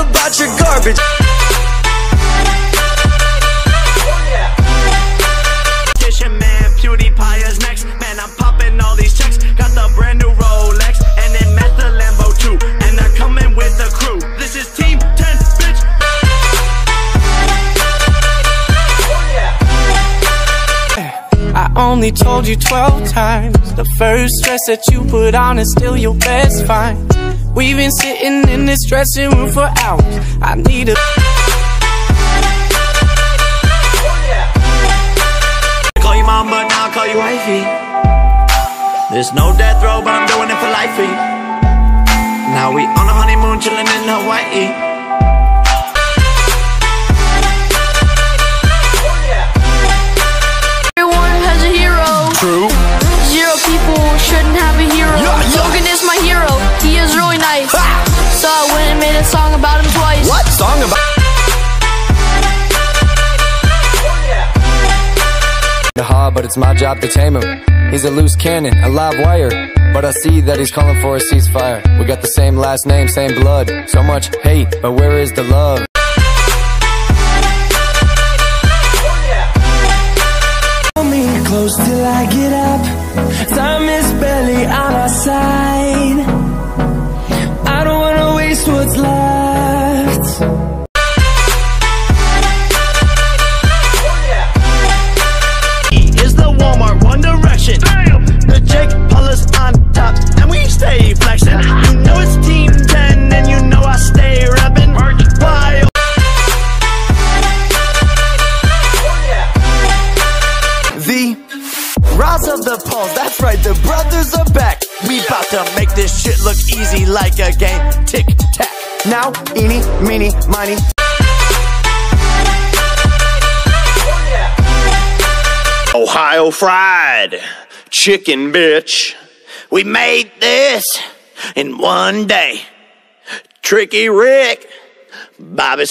about your garbage. Only told you 12 times. The first dress that you put on is still your best find. We've been sitting in this dressing room for hours. I need a. Call you mom, but now I call you wifey. There's no death row, but I'm doing it for lifey. Now we on a honeymoon, chilling in Hawaii. A song about him twice. What song about? Nah, but it's my job to tame him. He's a loose cannon, a live wire. But I see that he's calling for a ceasefire. We got the same last name, same blood. So much hate, but where is the love? Hold me close till I get up. Time is barely on our side. What's left. Rise of the Pauls. That's right, the brothers are back. We bout to make this shit look easy like a game. Tick tack. Now, eeny, meeny, miny. Ohio fried chicken, bitch. We made this in one day. Tricky Rick, Bobby